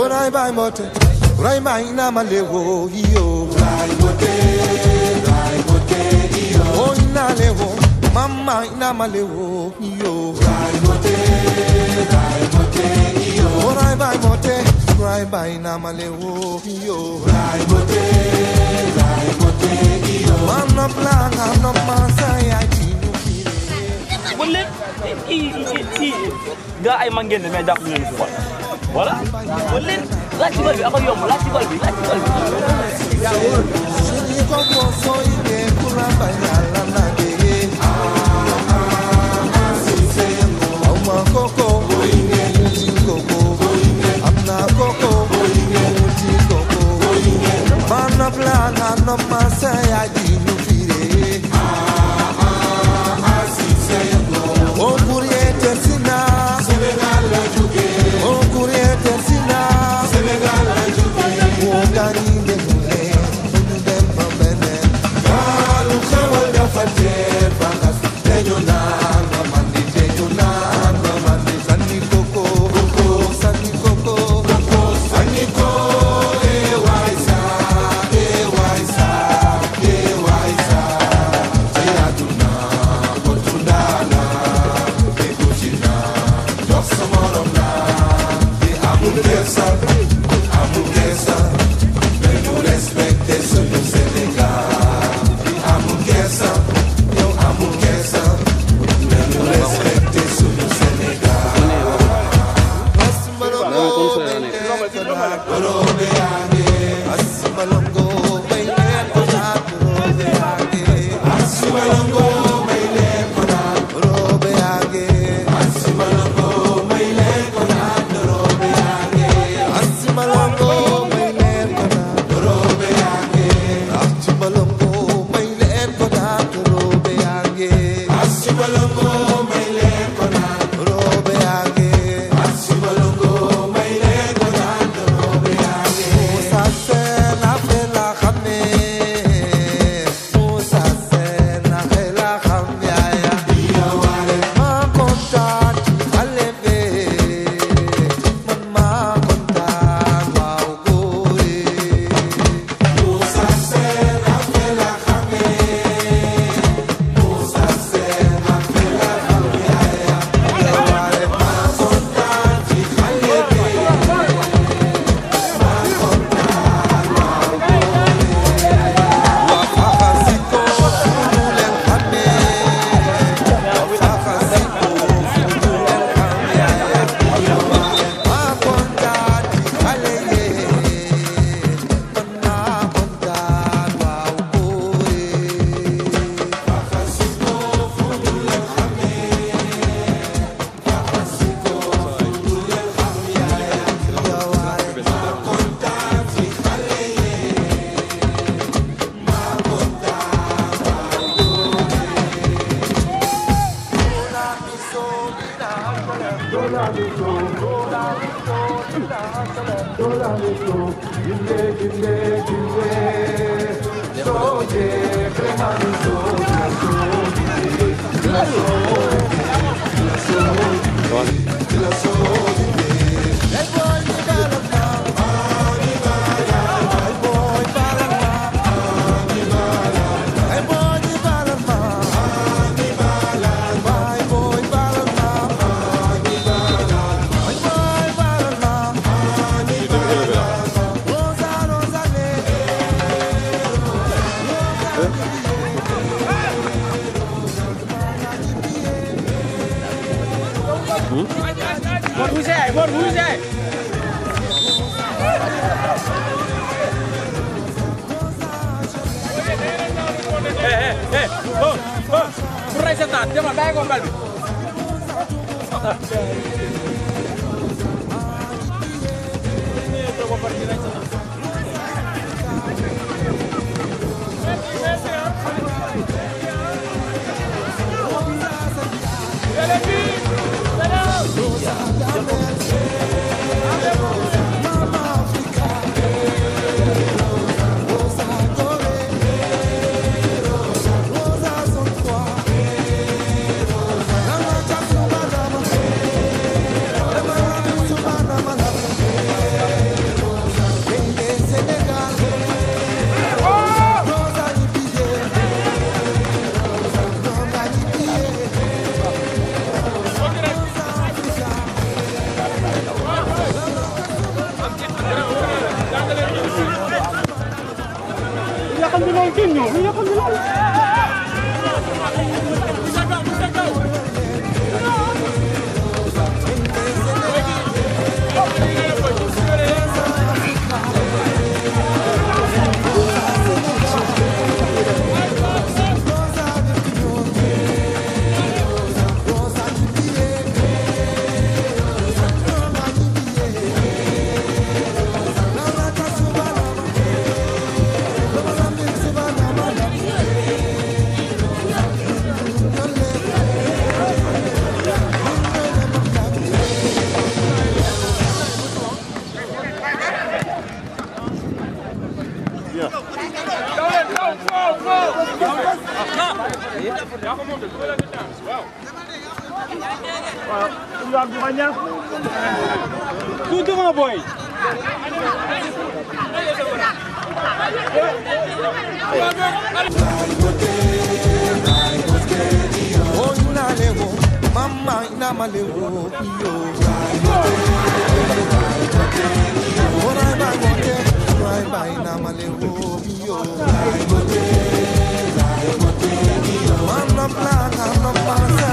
Urai bai mote, urai bai na malewo iyo. Urai mote, urai mote iyo. O ina lewo, mama ina malewo iyo. Urai mote, urai mote iyo. Urai bai mote, urai bai na malewo iyo. Urai mote, urai mote iyo. Mama blanga no masaya jinu kire. Wallet, i i i. Ga ay mangen me dap ni. Voilà wala leen laaj ci bal bi ako yomb laaj ci bal bi laaj ci Sini koko no masaya dinu Mor eh, eh, oh, oh, bu rey sa taat, demal bàyyi ko bal bi. España. Tú te boy. Mama ina malewo iyo. Ora ba ngote, ora ba ina malewo iyo. Mama plana, mama plana.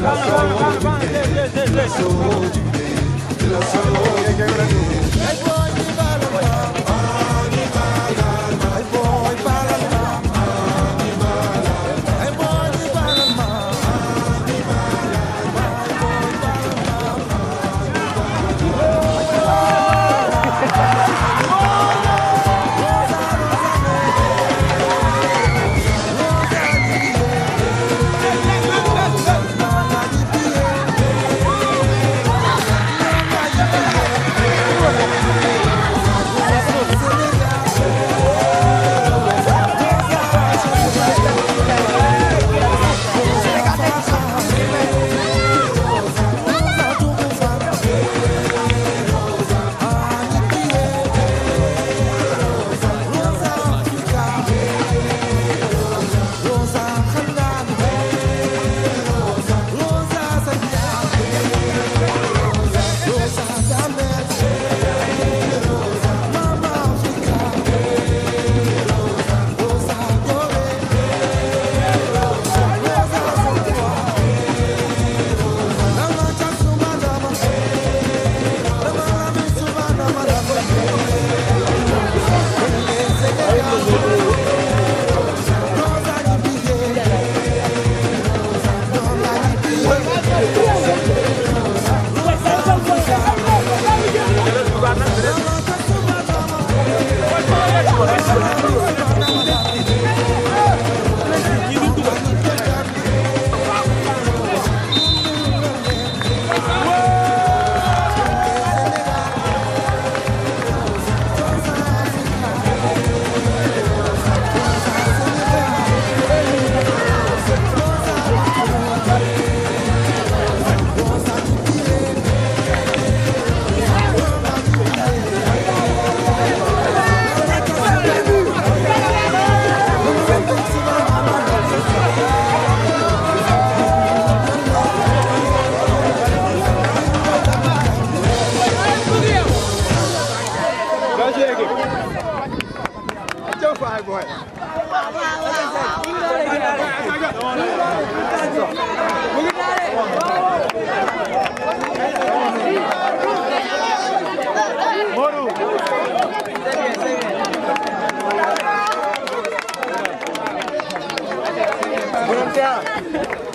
la salud, de la salud, de la salud. driveway. Moru. Put.